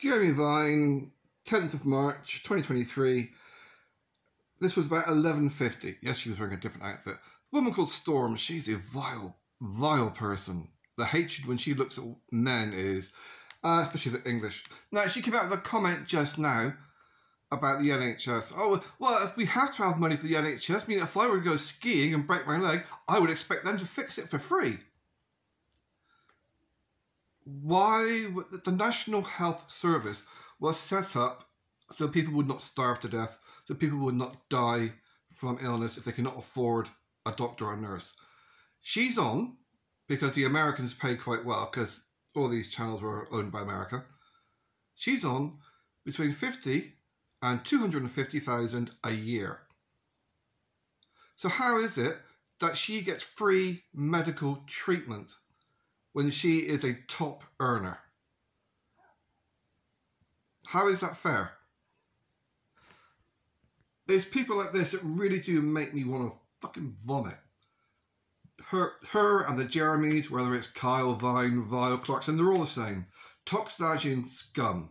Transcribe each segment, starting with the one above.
Jeremy Vine, 10th of March, 2023. This was about 11.50. Yes, she was wearing a different outfit. A woman called Storm, she's a vile, vile person. The hatred when she looks at men is, uh, especially the English. Now, she came out with a comment just now about the NHS. Oh, well, if we have to have money for the NHS, I mean, if I were to go skiing and break my leg, I would expect them to fix it for free why the National Health Service was set up so people would not starve to death, so people would not die from illness if they cannot afford a doctor or a nurse. She's on because the Americans pay quite well because all these channels were owned by America. She's on between 50 and 250,000 a year. So how is it that she gets free medical treatment when she is a top earner. How is that fair? There's people like this that really do make me want to fucking vomit. Her, her and the Jeremys, whether it's Kyle Vine, Vile Clarkson, they're all the same. Toxtagian scum.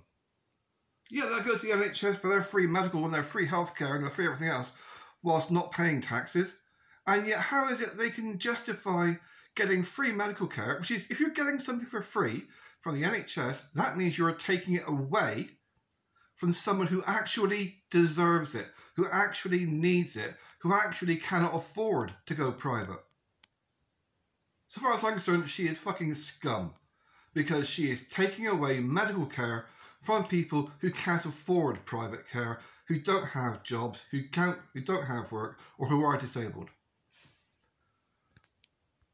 Yeah, they go to the NHS for their free medical and their free healthcare and their free everything else, whilst not paying taxes. And yet, how is it they can justify getting free medical care, which is if you're getting something for free from the NHS, that means you're taking it away from someone who actually deserves it, who actually needs it, who actually cannot afford to go private. So far as I'm concerned, she is fucking scum because she is taking away medical care from people who can't afford private care, who don't have jobs, who can't, who don't have work, or who are disabled.